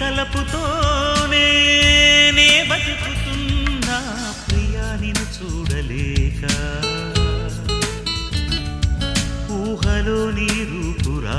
తలపుతోనే నే బతుకుతున్నా ప్రియా నిన్ను చూడలేక. ఊహలో నీ రూపురా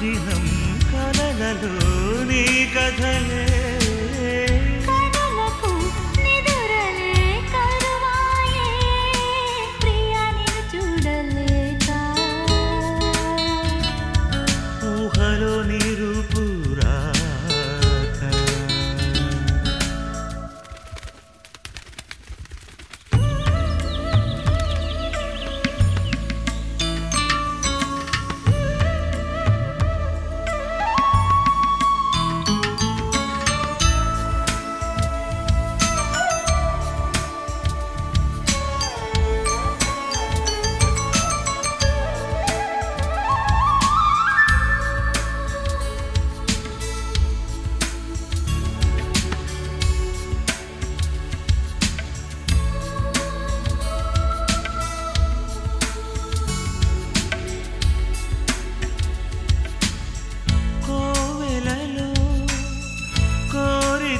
dinam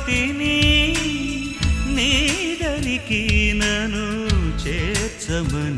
స్థితిని నీదరికి నను చేర్చమని